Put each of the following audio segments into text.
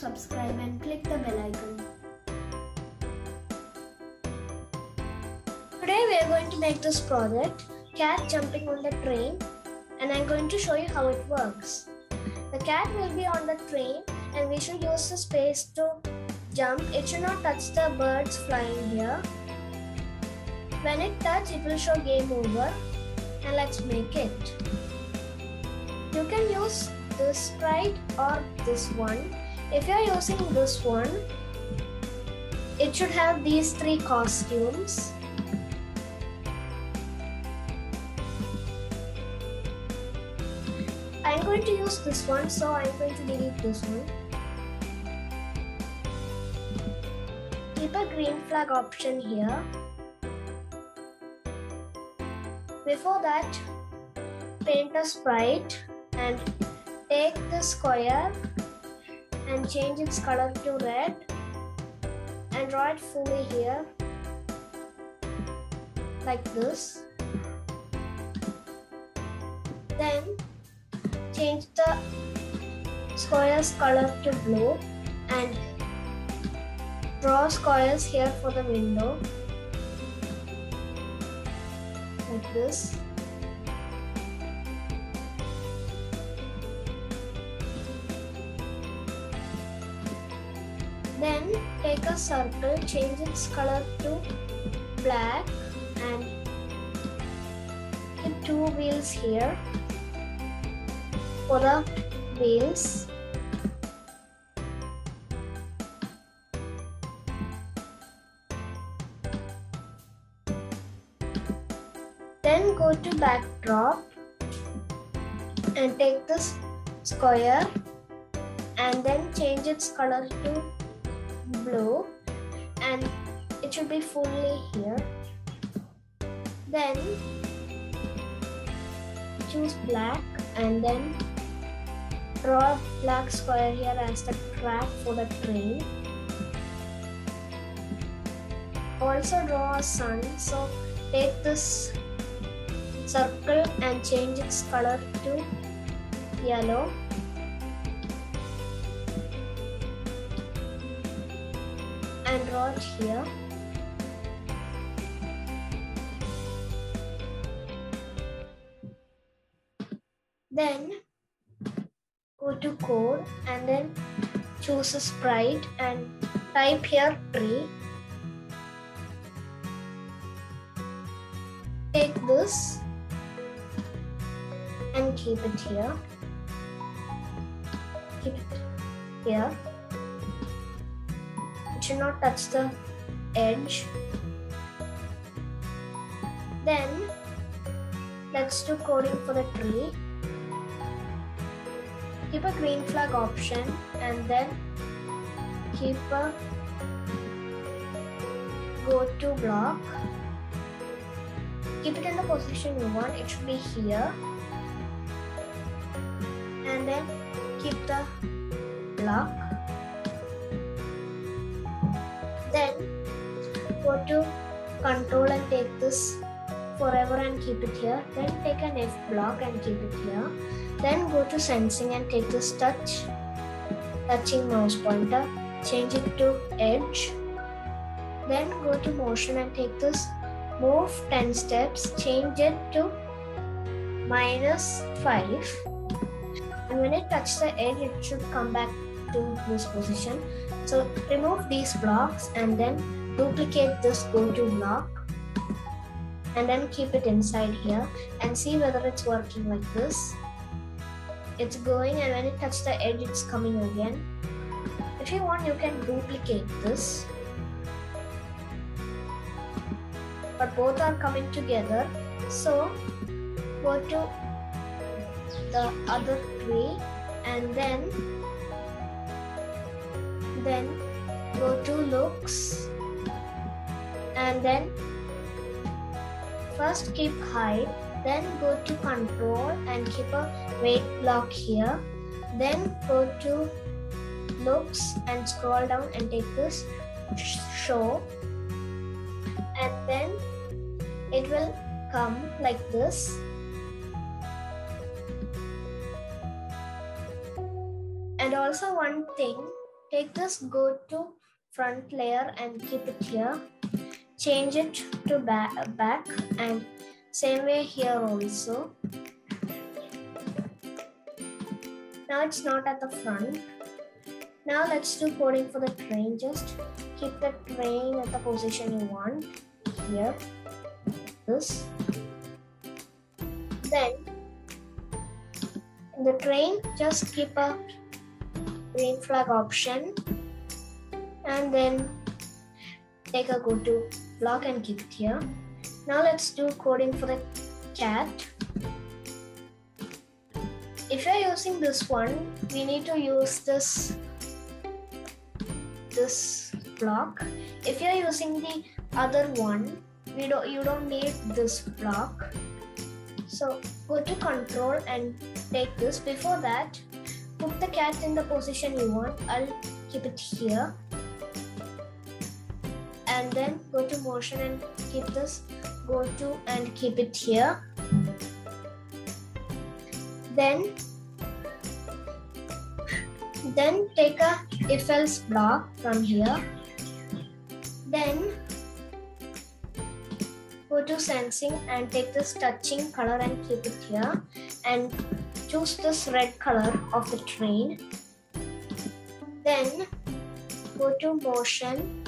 subscribe and click the bell icon. Today we are going to make this project, cat jumping on the train and I'm going to show you how it works. The cat will be on the train and we should use the space to jump. It should not touch the birds flying here. When it touch, it will show game over and let's make it. You can use this sprite or this one. If you are using this one, it should have these three costumes. I'm going to use this one, so I'm going to delete this one. Keep a green flag option here. Before that, paint a sprite and take the square and change its color to red. And draw it fully here. Like this. Then change the square's color to blue and draw squares here for the window. Like this take a circle change its color to black and put two wheels here. For the wheels. Then go to backdrop and take this square and then change its color to blue and it should be fully here. Then choose black and then draw a black square here as the track for the train also draw a sun so take this circle and change its color to yellow it here. Then go to code and then choose a sprite and type here tree take this and keep it here. Keep it here should not touch the edge. Then let's do coding for the tree. Keep a green flag option and then keep a go to block. Keep it in the position you want it should be here. And then keep the block go to control and take this forever and keep it here. Then take an if block and keep it here. Then go to sensing and take this touch touching mouse pointer change it to edge. Then go to motion and take this move 10 steps change it to minus 5 and when it touches the edge it should come back to this position. So remove these blocks and then duplicate this go to block and then keep it inside here and see whether it's working like this. It's going and when it touches the edge it's coming again. If you want you can duplicate this. But both are coming together. So go to the other tree and then then go to looks and then first keep hide then go to control and keep a wait block here. Then go to looks and scroll down and take this show. And then it will come like this. And also one thing take this, go to front layer and keep it here. Change it to back, back and same way here also. Now it's not at the front. Now let's do coding for the train. Just keep the train at the position you want here. This. Then in the train, just keep a green flag option and then take a go to block and keep it here. Now let's do coding for the cat. If you're using this one, we need to use this this block. If you're using the other one, we don't you don't need this block. So go to control and take this. Before that, put the cat in the position you want. I'll keep it here. And then go to motion and keep this. Go to and keep it here. Then then take a if else block from here. Then go to sensing and take this touching color and keep it here and choose this red color of the train then go to motion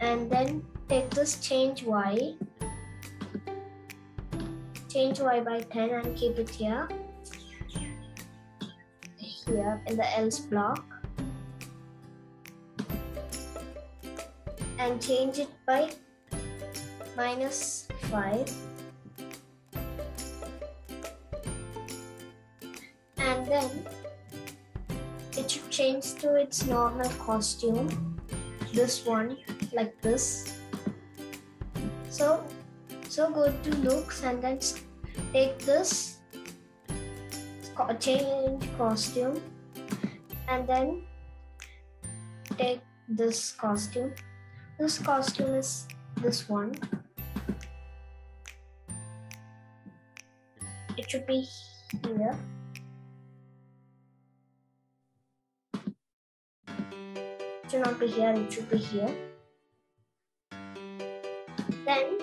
and then take this change y. Change y by 10 and keep it here. Here in the else block. And change it by minus 5 and then it should change to its normal costume. This one like this so so go to looks and then take this change costume and then take this costume this costume is this one it should be here. It should not be here, it should be here. Then,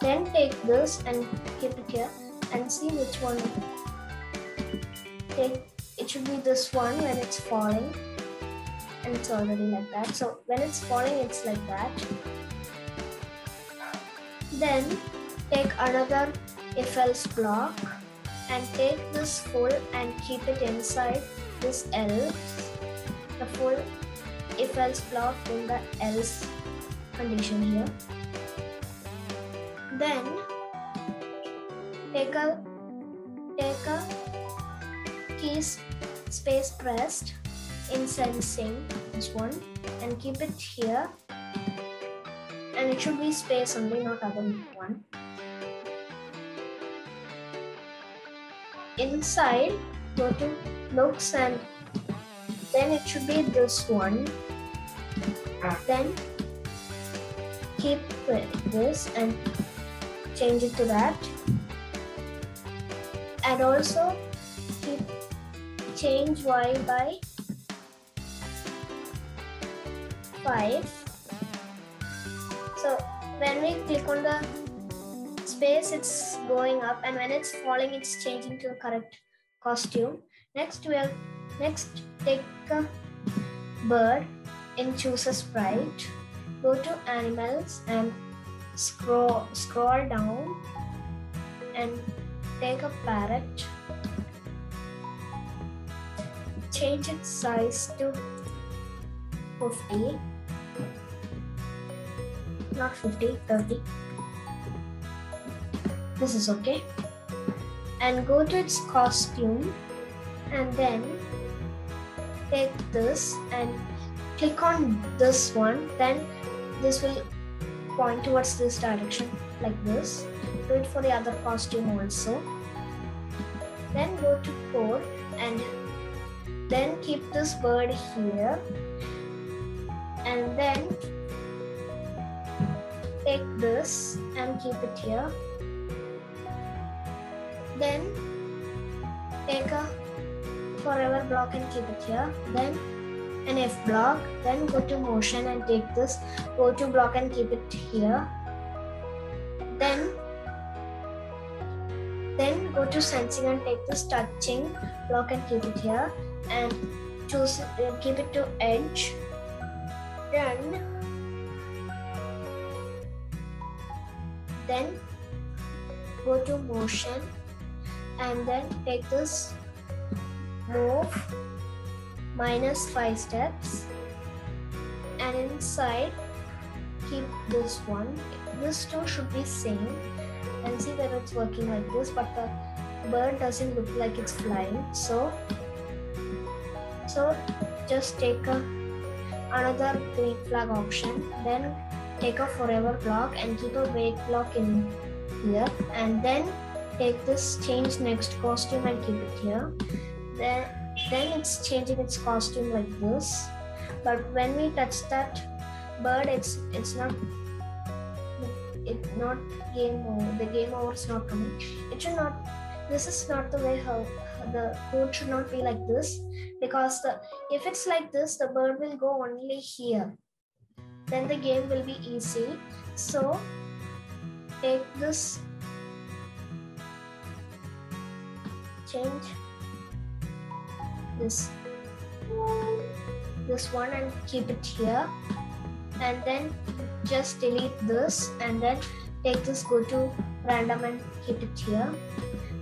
then take this and keep it here and see which one. Take it should be this one when it's falling and it's already like that. So when it's falling, it's like that. Then take another if else block and take this full and keep it inside this else the full if else block in the else condition here. Then take a take a keys space pressed in sensing this one and keep it here. And it should be space only not other one. Inside go to looks and then it should be this one then keep this and change it to that. And also keep change y by 5 so when we click on the space it's going up and when it's falling it's changing to the correct costume. Next we'll next take a bird and choose a sprite. Go to animals and scroll scroll down and take a parrot. Change its size to 50 not 50 30 this is okay. And go to its costume and then take this and click on this one then this will point towards this direction like this. Do it for the other costume also. Then go to code and then keep this bird here. And then take this and keep it here. Then take a forever block and keep it here. Then an if block. Then go to motion and take this. Go to block and keep it here. Then then go to sensing and take this touching block and keep it here and choose uh, keep it to edge then then go to motion and then take this move minus 5 steps. And inside keep this one. This two should be same. And see that it's working like this but the bird doesn't look like it's flying. So so just take a another green flag option. Then take a forever block and keep a wait block in here. And then take this change next costume and keep it here. Then then it's changing its costume like this. But when we touch that bird it's it's not it's not game over the game over is not coming. It should not this is not the way how the code should not be like this. Because the if it's like this the bird will go only here. Then the game will be easy. So take this. Change this this one and keep it here. And then just delete this and then take this go to random and keep it here.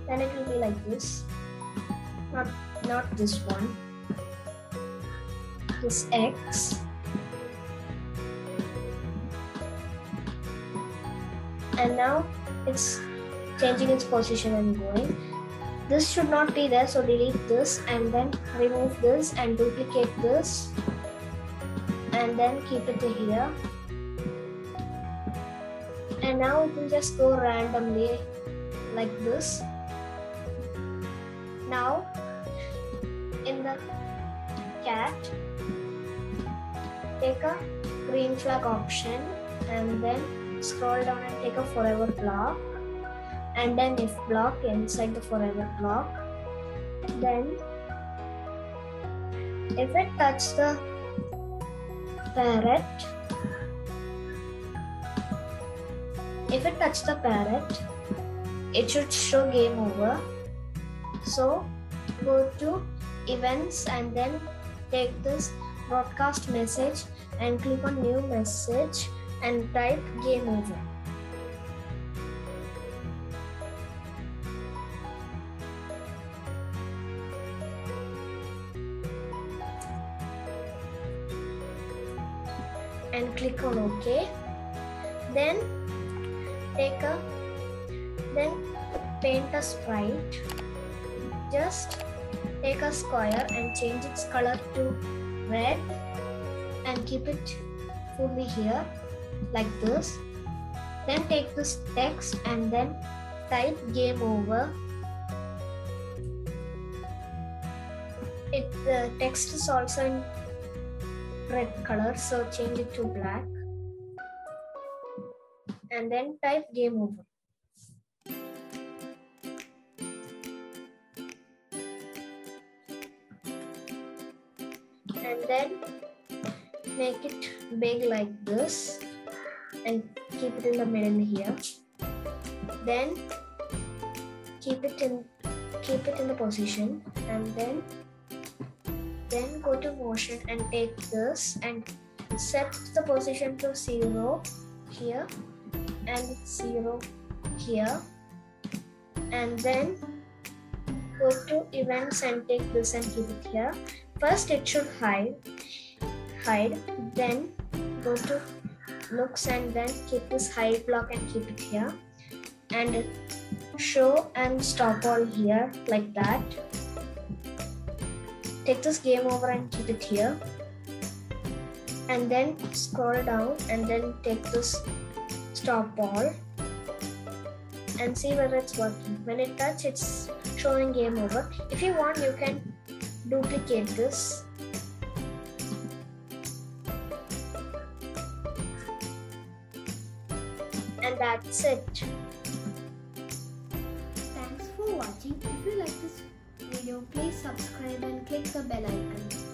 Then it will be like this. Not not this one. This x. And now it's changing its position and going this should not be there so delete this and then remove this and duplicate this and then keep it here. And now it will just go randomly like this. Now in the cat take a green flag option and then scroll down and take a forever block and then if block inside the forever block then if it touch the parrot if it touch the parrot it should show game over. So go to events and then take this broadcast message and click on new message and type game over and click on OK. Then take a then paint a sprite. Just take a square and change its color to red and keep it fully here like this. Then take this text and then type game over. It the text is also in red color so change it to black. And then type game over. And then make it big like this and keep it in the middle here. Then keep it in keep it in the position and then then go to motion and take this and set the position to 0 here and 0 here. And then go to events and take this and keep it here. First it should hide hide then go to looks and then keep this hide block and keep it here. And show and stop all here like that take this game over and keep it here. And then scroll down and then take this stop all and see whether it's working. When it touch it's showing game over. If you want you can duplicate this. And that's it. Thanks for watching. If you like this video, please subscribe and click the bell icon.